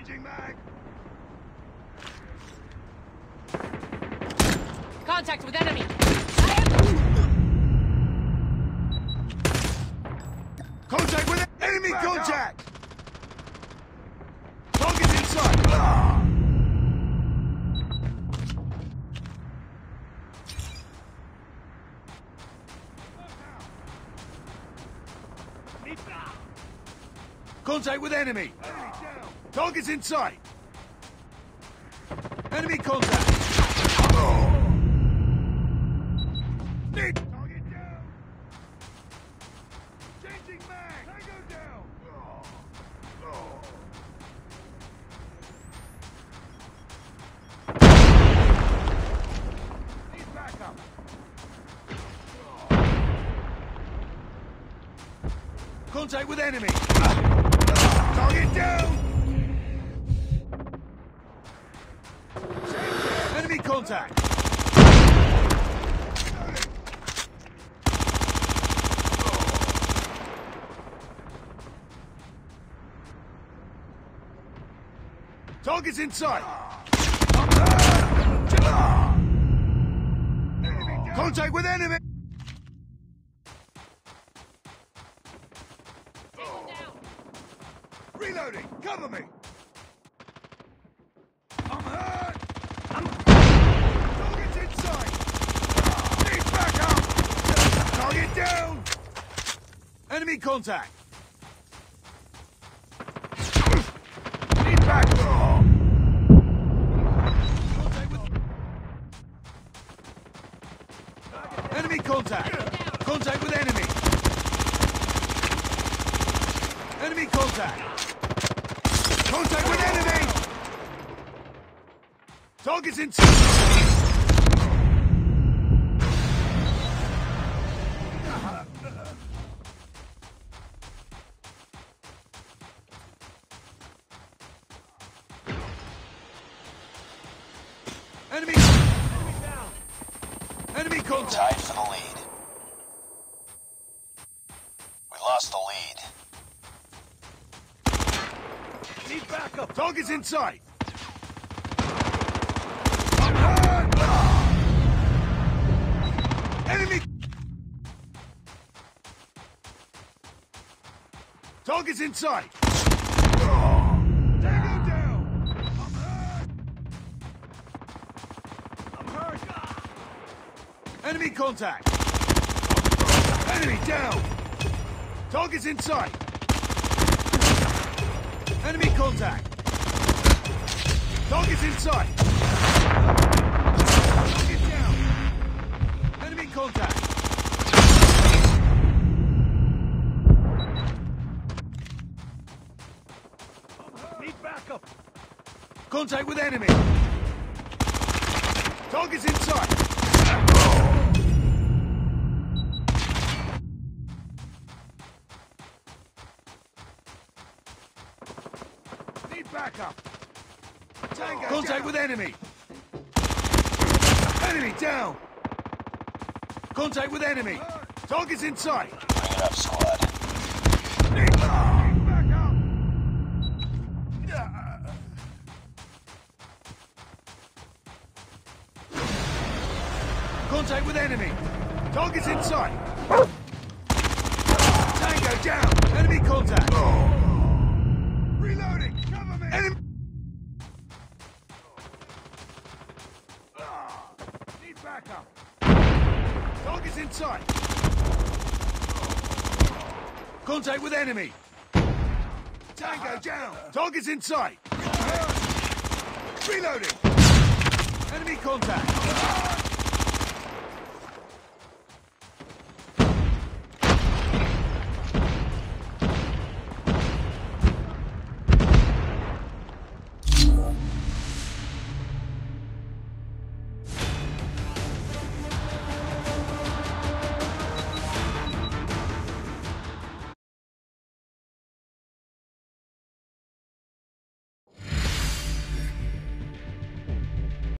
contact! Changing mag! Contact with enemy! Contact with enemy contact! Target inside! Ah! Contact with enemy! Target's in sight! Enemy contact! Down! Changing mag! Down! Need backup! Contact with enemy! Target down! Contact! Target's in sight! Contact with enemy! Reloading! Cover me! I'm hurt! I'm... Target's inside! Need backup! Down! Enemy contact! Need. Enemy contact! Contact with enemy! Enemy contact! Contact with enemy! Target's in... Enemy! Enemy down! Enemy contact! Tied for the lead. We lost the lead. Need backup! Target's in sight! Enemy! Target's in sight! Enemy contact! Enemy down! Target's in sight! Enemy contact! Target's in sight! Target down! Enemy contact! Need backup! Contact with enemy! Target's in sight! Backup! Tango Contact down. with enemy! Enemy down! Contact with enemy! Target's in sight! Bring it up, squad. Contact with enemy! Target's in sight! Tango down! Enemy contact! Reloading! Cover me! Enemy! Need backup! Target's in sight! Contact with enemy! Tango down! Target's in sight! Reloading! Enemy contact!